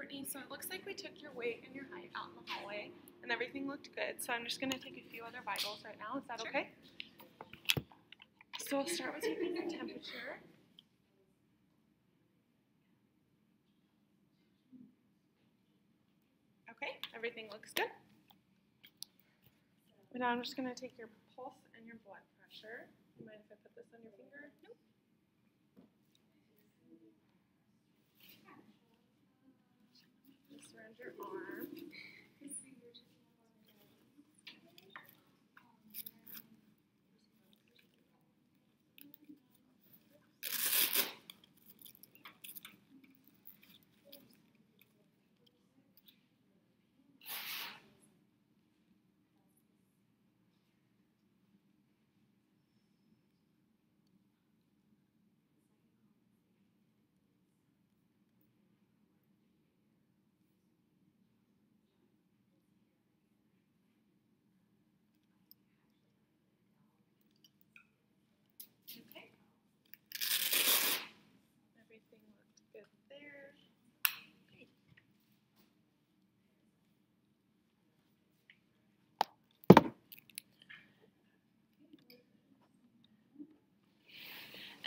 Brittany, so it looks like we took your weight and your height out in the hallway, and everything looked good. So I'm just gonna take a few other vitals right now. Is that Sure. okay? So we'll start with taking your temperature. Okay, everything looks good. And now I'm just gonna take your pulse and your blood pressure. You mind if I put this on your finger? Nope. Your arm. Okay. Everything looked good there. Great.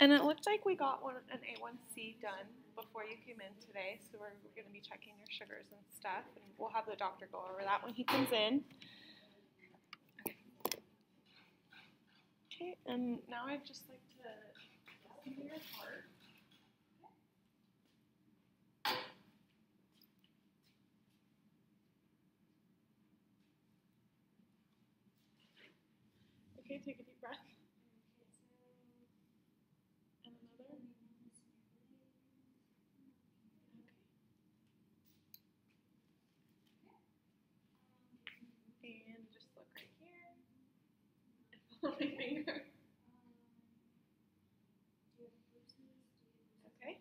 And it looked like we got one, an A1C done before you came in today, so we're, we're going to be checking your sugars and stuff, and we'll have the doctor go over that when he comes in. Okay, and now I'd just like to listen to your heart. Okay, take a deep breath. And another. Okay. And just look right here. And follow my finger. Okay.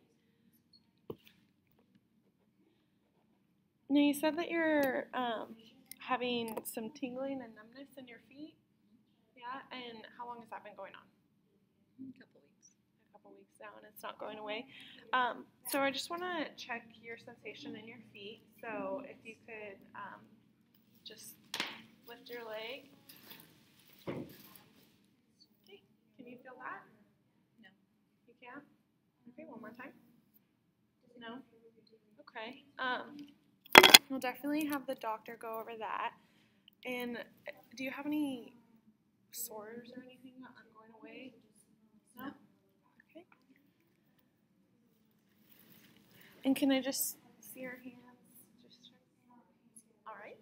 Now you said that you're um, having some tingling and numbness in your feet. Yeah, and how long has that been going on? A couple weeks. A couple weeks now, and it's not going away. Um, so I just want to check your sensation in your feet. So if you could um, just lift your leg. Okay, can you feel that? No. You can't? Okay, one more time. No? Okay. Um, we'll definitely have the doctor go over that. And do you have any sores or anything that going away? No? Okay. And can I just see your hands? All right.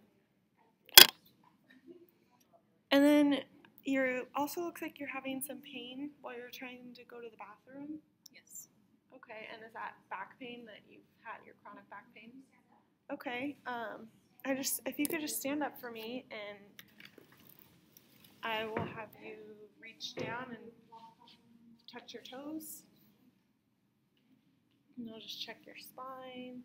And then you also looks like you're having some pain while you're trying to go to the bathroom. Yes. Okay, and is that back pain that you've had your chronic back pain? Okay. Um, I just if you could just stand up for me and I will have you reach down and touch your toes. And I'll just check your spine.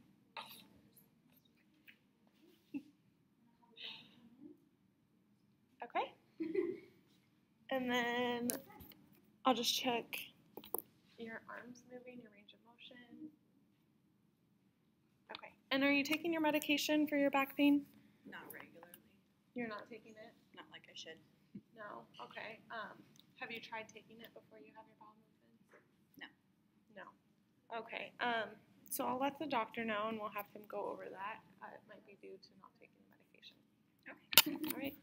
Okay. And then I'll just check your arms moving, your range of motion. Okay. And are you taking your medication for your back pain? Not regularly. You're not taking it? Not like I should. No. Okay. Um, have you tried taking it before you have your bowel movements? No. No. Okay. Um, so I'll let the doctor know and we'll have him go over that. Uh, it might be due to not taking the medication. Okay. All right.